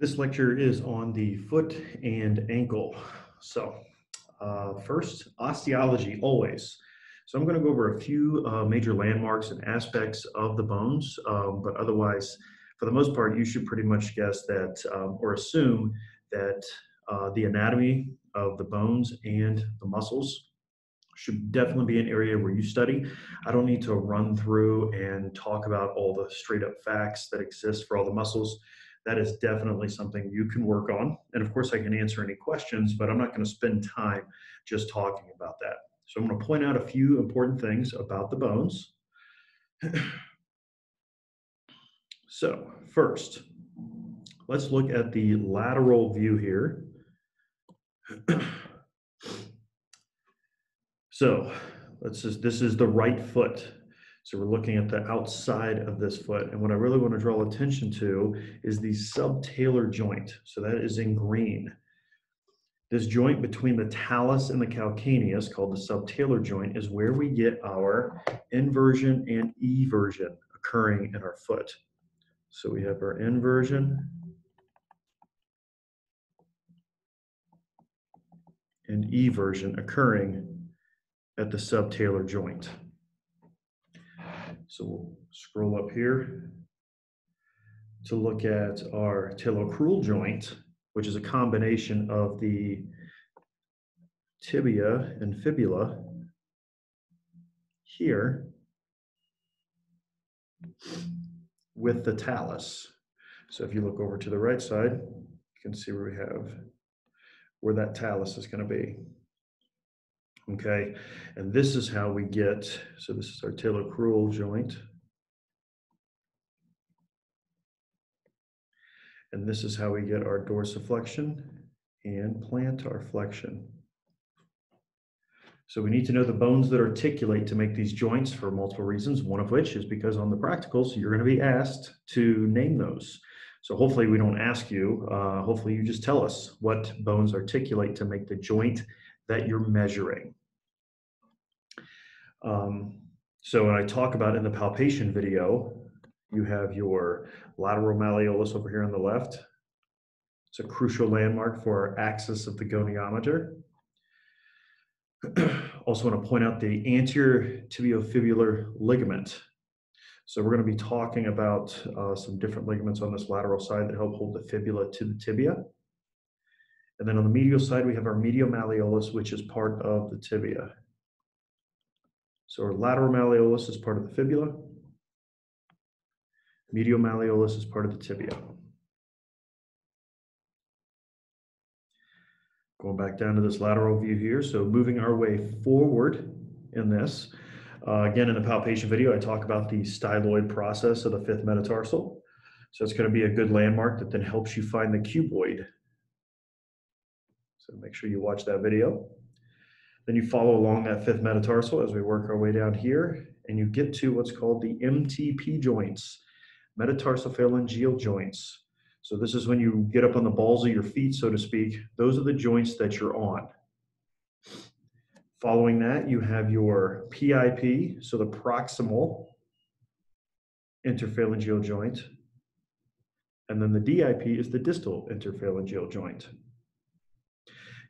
This lecture is on the foot and ankle. So uh, first, osteology, always. So I'm going to go over a few uh, major landmarks and aspects of the bones, um, but otherwise, for the most part, you should pretty much guess that um, or assume that uh, the anatomy of the bones and the muscles should definitely be an area where you study. I don't need to run through and talk about all the straight up facts that exist for all the muscles that is definitely something you can work on. And of course, I can answer any questions, but I'm not going to spend time just talking about that. So I'm going to point out a few important things about the bones. so first, let's look at the lateral view here. so let's just, this is the right foot. So we're looking at the outside of this foot. And what I really want to draw attention to is the subtalar joint. So that is in green. This joint between the talus and the calcaneus, called the subtalar joint, is where we get our inversion and eversion occurring in our foot. So we have our inversion and eversion occurring at the subtalar joint. So we'll scroll up here to look at our talocrural joint, which is a combination of the tibia and fibula here with the talus. So if you look over to the right side, you can see where we have where that talus is going to be. Okay, and this is how we get, so this is our talocrural joint. And this is how we get our dorsiflexion and plantar flexion. So we need to know the bones that articulate to make these joints for multiple reasons, one of which is because on the practicals, you're going to be asked to name those. So hopefully we don't ask you, uh, hopefully you just tell us what bones articulate to make the joint that you're measuring. Um, so when I talk about in the palpation video, you have your lateral malleolus over here on the left. It's a crucial landmark for our axis of the goniometer. also want to point out the anterior tibiofibular ligament. So we're going to be talking about uh, some different ligaments on this lateral side that help hold the fibula to the tibia. And then on the medial side, we have our medial malleolus, which is part of the tibia. So our lateral malleolus is part of the fibula. Medial malleolus is part of the tibia. Going back down to this lateral view here. So moving our way forward in this. Uh, again, in the palpation video, I talk about the styloid process of the fifth metatarsal. So it's going to be a good landmark that then helps you find the cuboid. So make sure you watch that video. Then you follow along that fifth metatarsal as we work our way down here, and you get to what's called the MTP joints, metatarsophalangeal joints. So this is when you get up on the balls of your feet, so to speak. Those are the joints that you're on. Following that, you have your PIP, so the proximal interphalangeal joint. And then the DIP is the distal interphalangeal joint.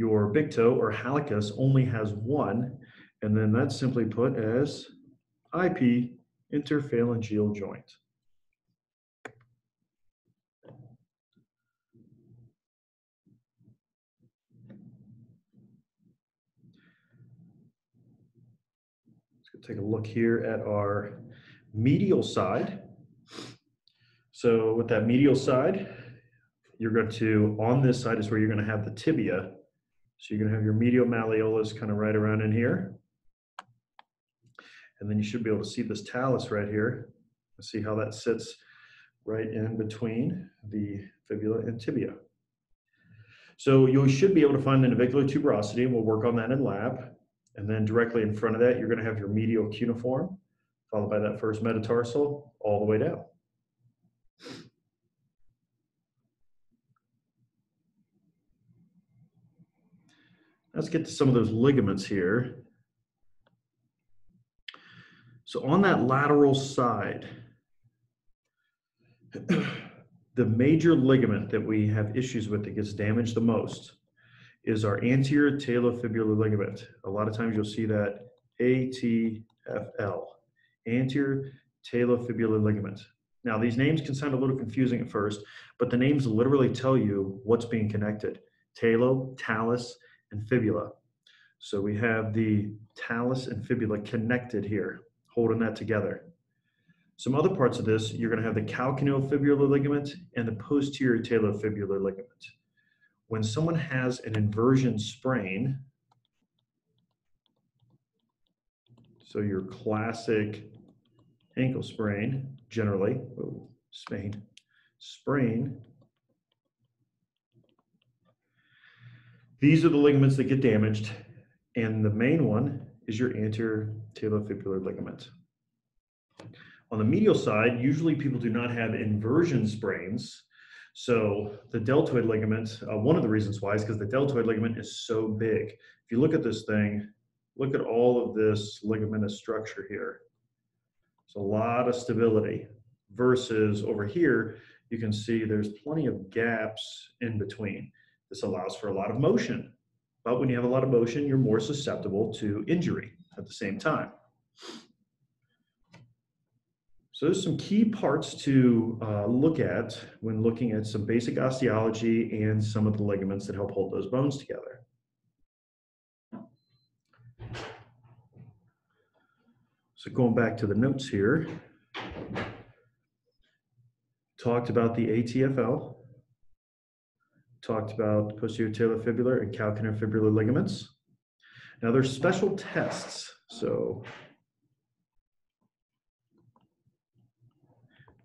Your big toe or hallucis only has one, and then that's simply put as IP, interphalangeal joint. Let's take a look here at our medial side. So with that medial side, you're going to, on this side is where you're going to have the tibia so you're going to have your medial malleolus kind of right around in here. And then you should be able to see this talus right here. See how that sits right in between the fibula and tibia. So you should be able to find the navicular tuberosity, and we'll work on that in lab. And then directly in front of that, you're going to have your medial cuneiform, followed by that first metatarsal all the way down. Let's get to some of those ligaments here. So on that lateral side, the major ligament that we have issues with that gets damaged the most is our anterior talofibular ligament. A lot of times you'll see that ATFL, anterior talofibular ligament. Now, these names can sound a little confusing at first, but the names literally tell you what's being connected. Talo, talus, and fibula. So we have the talus and fibula connected here, holding that together. Some other parts of this, you're going to have the calcaneofibular ligament and the posterior talofibular ligament. When someone has an inversion sprain, so your classic ankle sprain, generally, oh, sprain, sprain, these are the ligaments that get damaged, and the main one is your anterior talofibular ligament. On the medial side, usually people do not have inversion sprains. So the deltoid ligament, uh, one of the reasons why is because the deltoid ligament is so big. If you look at this thing, look at all of this ligamentous structure here. It's a lot of stability versus over here, you can see there's plenty of gaps in between. This allows for a lot of motion. But when you have a lot of motion, you're more susceptible to injury at the same time. So there's some key parts to uh, look at when looking at some basic osteology and some of the ligaments that help hold those bones together. So going back to the notes here, talked about the ATFL, talked about posterior talofibular and calcaneofibular ligaments. Now there's special tests. So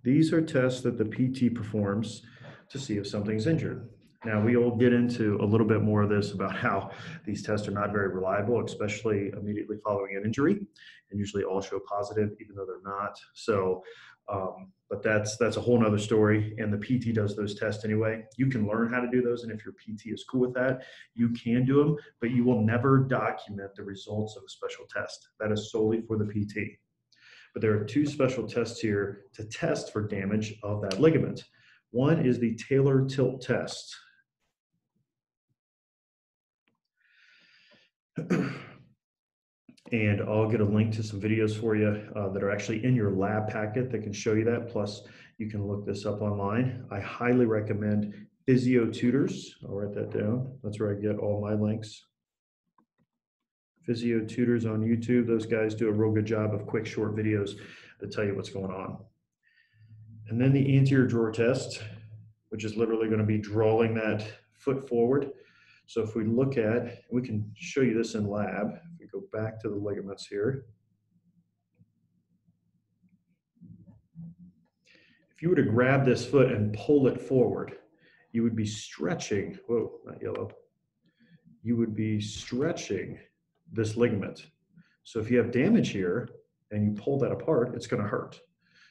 These are tests that the PT performs to see if something's injured. Now, we will get into a little bit more of this about how these tests are not very reliable, especially immediately following an injury, and usually all show positive, even though they're not. So, um, but that's that's a whole nother story. And the PT does those tests anyway. You can learn how to do those, and if your PT is cool with that, you can do them. But you will never document the results of a special test. That is solely for the PT but there are two special tests here to test for damage of that ligament. One is the talar tilt test. and I'll get a link to some videos for you uh, that are actually in your lab packet that can show you that. Plus, you can look this up online. I highly recommend Physio Tutors. I'll write that down. That's where I get all my links physio tutors on YouTube. Those guys do a real good job of quick, short videos that tell you what's going on. And then the anterior drawer test, which is literally going to be drawing that foot forward. So if we look at, we can show you this in lab. Go back to the ligaments here. If you were to grab this foot and pull it forward, you would be stretching, whoa, not yellow. You would be stretching this ligament. So if you have damage here and you pull that apart, it's going to hurt.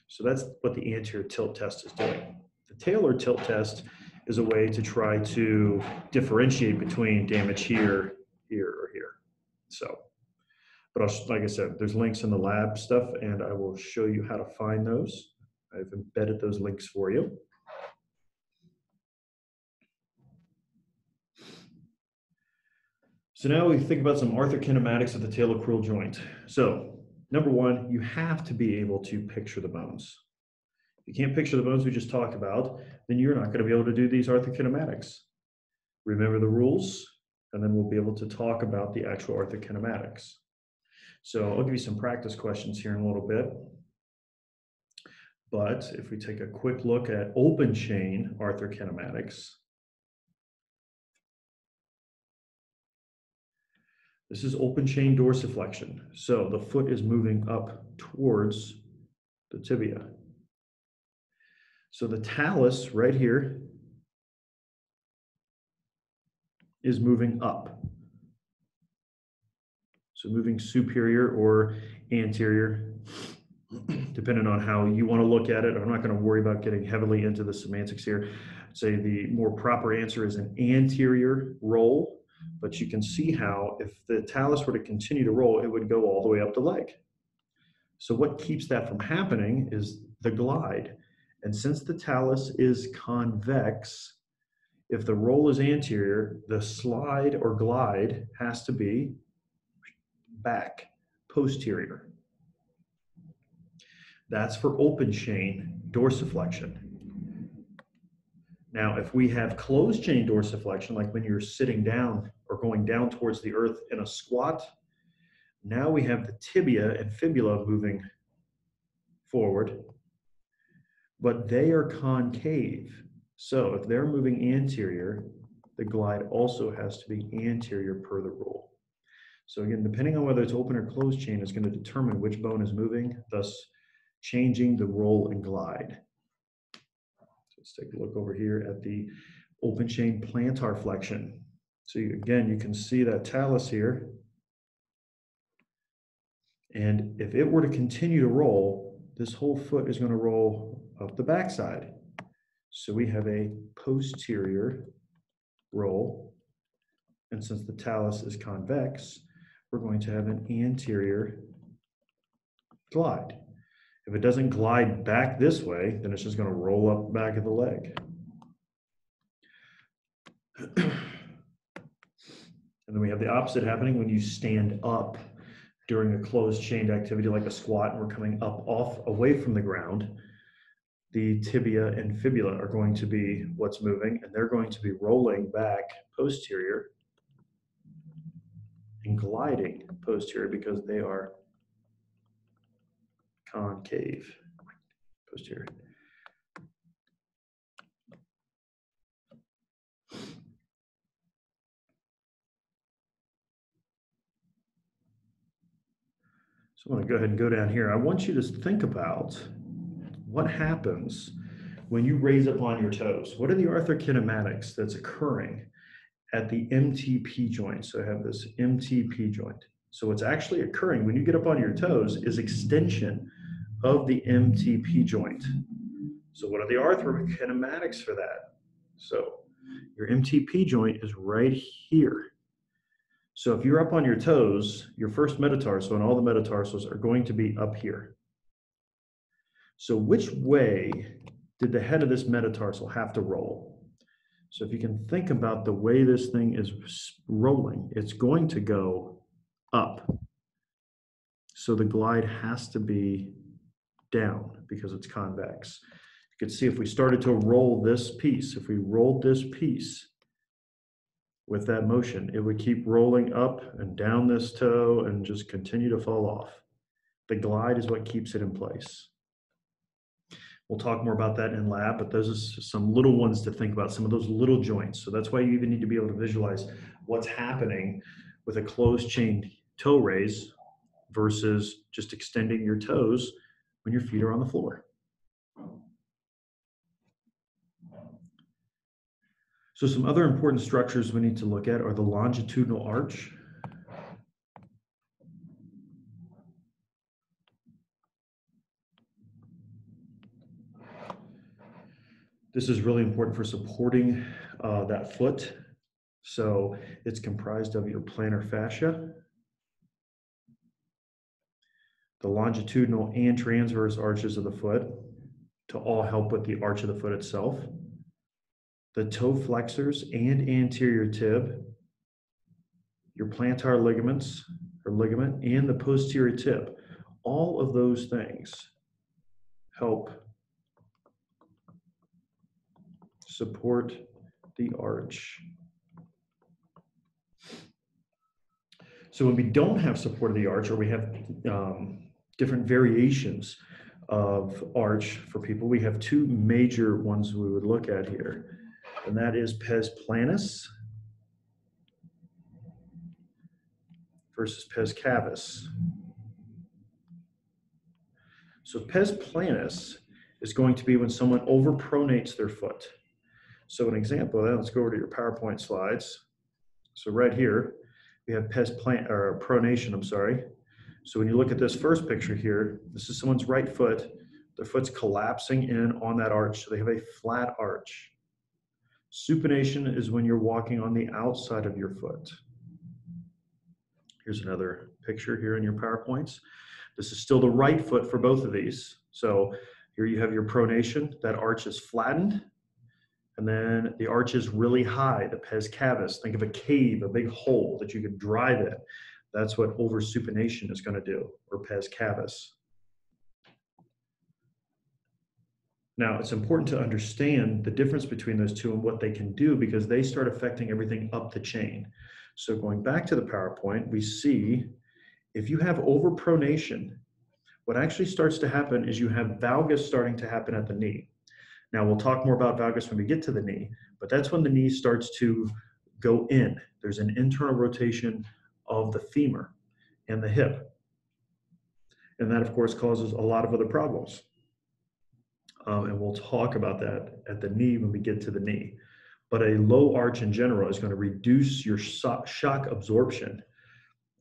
So that's what the anterior tilt test is doing. The talar tilt test is a way to try to differentiate between damage here, here, or here. So, but I'll, like I said, there's links in the lab stuff, and I will show you how to find those. I've embedded those links for you. So now we think about some arthrokinematics of the talocrural joint. So number one, you have to be able to picture the bones. If you can't picture the bones we just talked about, then you're not going to be able to do these arthrokinematics. Remember the rules, and then we'll be able to talk about the actual arthrokinematics. So I'll give you some practice questions here in a little bit. But if we take a quick look at open chain arthrokinematics, This is open chain dorsiflexion. So the foot is moving up towards the tibia. So the talus right here is moving up. So moving superior or anterior, depending on how you want to look at it. I'm not going to worry about getting heavily into the semantics here. Say the more proper answer is an anterior roll but you can see how if the talus were to continue to roll, it would go all the way up the leg. So what keeps that from happening is the glide. And since the talus is convex, if the roll is anterior, the slide or glide has to be back, posterior. That's for open chain dorsiflexion. Now, if we have closed chain dorsiflexion, like when you're sitting down or going down towards the earth in a squat, now we have the tibia and fibula moving forward, but they are concave. So if they're moving anterior, the glide also has to be anterior per the rule. So again, depending on whether it's open or closed chain is going to determine which bone is moving, thus changing the roll and glide. So let's take a look over here at the open chain plantar flexion. So you, again, you can see that talus here. And if it were to continue to roll, this whole foot is going to roll up the backside. So we have a posterior roll. And since the talus is convex, we're going to have an anterior glide. If it doesn't glide back this way, then it's just going to roll up back of the leg. and then we have the opposite happening when you stand up during a closed chained activity like a squat and we're coming up off away from the ground the tibia and fibula are going to be what's moving and they're going to be rolling back posterior and gliding posterior because they are concave posterior. So I'm going to go ahead and go down here. I want you to think about what happens when you raise up on your toes. What are the arthrokinematics that's occurring at the MTP joint? So I have this MTP joint. So what's actually occurring when you get up on your toes is extension of the MTP joint. So what are the arthrokinematics for that? So your MTP joint is right here. So if you're up on your toes, your first metatarsal and all the metatarsals are going to be up here. So which way did the head of this metatarsal have to roll? So if you can think about the way this thing is rolling, it's going to go up. So the glide has to be down because it's convex. You can see if we started to roll this piece, if we rolled this piece, with that motion. It would keep rolling up and down this toe and just continue to fall off. The glide is what keeps it in place. We'll talk more about that in lab, but those are some little ones to think about, some of those little joints. So that's why you even need to be able to visualize what's happening with a closed chain toe raise versus just extending your toes when your feet are on the floor. So some other important structures we need to look at are the longitudinal arch. This is really important for supporting uh, that foot. So it's comprised of your plantar fascia, the longitudinal and transverse arches of the foot to all help with the arch of the foot itself the toe flexors and anterior tib, your plantar ligaments or ligament, and the posterior tib. All of those things help support the arch. So when we don't have support of the arch or we have um, different variations of arch for people, we have two major ones we would look at here and that is pes planus versus pes cavus. So pes planus is going to be when someone overpronates their foot. So an example that, let's go over to your PowerPoint slides. So right here, we have pes plant or pronation, I'm sorry. So when you look at this first picture here, this is someone's right foot. Their foot's collapsing in on that arch. So they have a flat arch. Supination is when you're walking on the outside of your foot. Here's another picture here in your PowerPoints. This is still the right foot for both of these. So Here you have your pronation. That arch is flattened. And then the arch is really high, the pes cavus. Think of a cave, a big hole that you could drive in. That's what oversupination is going to do, or pes cavus. Now, it's important to understand the difference between those two and what they can do because they start affecting everything up the chain. So going back to the PowerPoint, we see if you have overpronation, what actually starts to happen is you have valgus starting to happen at the knee. Now, we'll talk more about valgus when we get to the knee, but that's when the knee starts to go in. There's an internal rotation of the femur and the hip. And that, of course, causes a lot of other problems. Um, and we'll talk about that at the knee when we get to the knee. But a low arch in general is going to reduce your shock absorption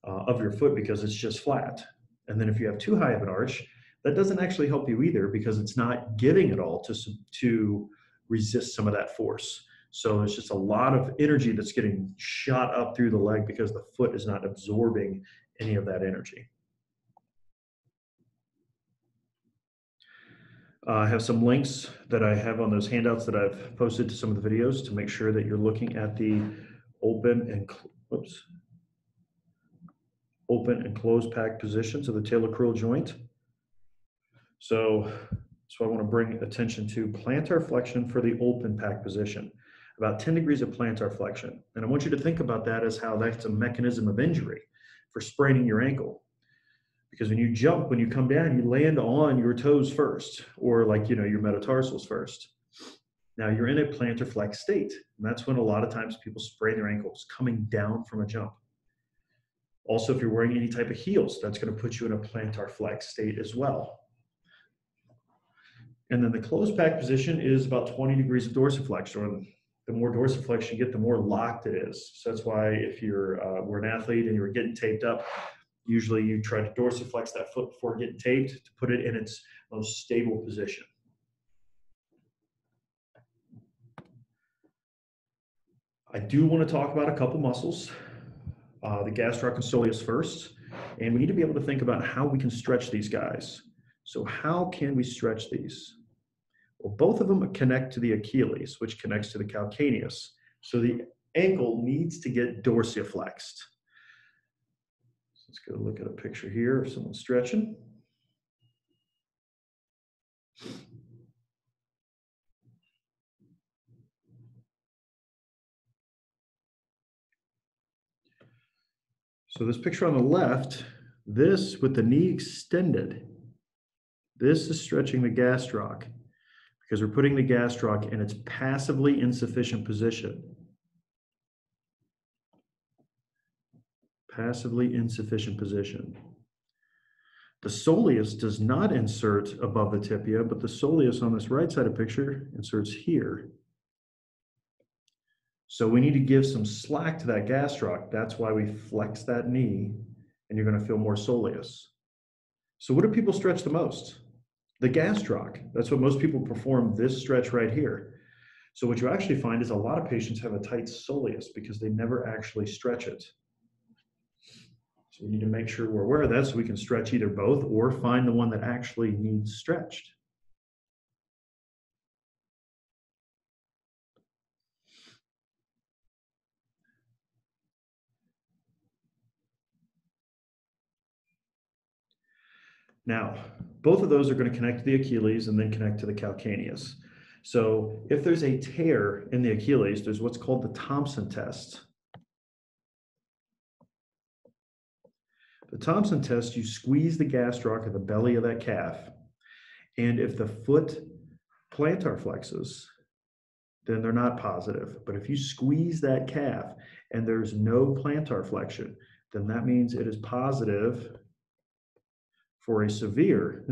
uh, of your foot because it's just flat. And then if you have too high of an arch, that doesn't actually help you either because it's not giving it all to, to resist some of that force. So it's just a lot of energy that's getting shot up through the leg because the foot is not absorbing any of that energy. Uh, I have some links that I have on those handouts that I've posted to some of the videos to make sure that you're looking at the open and, whoops, open and closed pack positions of the talocrural joint. So, so I want to bring attention to plantar flexion for the open pack position, about 10 degrees of plantar flexion. And I want you to think about that as how that's a mechanism of injury for spraining your ankle. Because when you jump, when you come down, you land on your toes first, or like, you know, your metatarsals first. Now you're in a plantar flex state. And that's when a lot of times people sprain their ankles coming down from a jump. Also, if you're wearing any type of heels, that's going to put you in a plantar flex state as well. And then the closed pack position is about 20 degrees of dorsiflexion. Or the more dorsiflexion you get, the more locked it is. So that's why if you're uh, were an athlete and you were getting taped up, usually you try to dorsiflex that foot before getting taped to put it in its most stable position. I do want to talk about a couple muscles uh, the gastrocnemius first. And we need to be able to think about how we can stretch these guys. So how can we stretch these? Well, both of them connect to the Achilles, which connects to the calcaneus. So the ankle needs to get dorsiflexed. So let's go look at a picture here of someone stretching. So this picture on the left, this with the knee extended, this is stretching the gastroc because we're putting the gastroc in its passively insufficient position. Passively insufficient position. The soleus does not insert above the tibia, but the soleus on this right side of picture inserts here. So we need to give some slack to that gastroc. That's why we flex that knee and you're going to feel more soleus. So what do people stretch the most? The gastroc. That's what most people perform this stretch right here. So what you actually find is a lot of patients have a tight soleus because they never actually stretch it. So we need to make sure we're aware of that so we can stretch either both or find the one that actually needs stretched. Now, both of those are going to connect to the Achilles and then connect to the calcaneus. So if there's a tear in the Achilles, there's what's called the Thompson test. The Thompson test, you squeeze the gastroc of the belly of that calf. And if the foot plantar flexes, then they're not positive. But if you squeeze that calf and there's no plantar flexion, then that means it is positive for a severe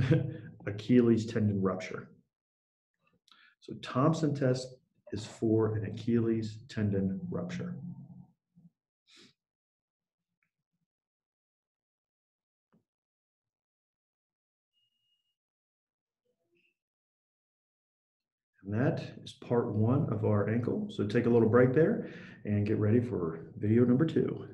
Achilles tendon rupture. So Thompson test is for an Achilles tendon rupture. And that is part one of our ankle. So take a little break there and get ready for video number two.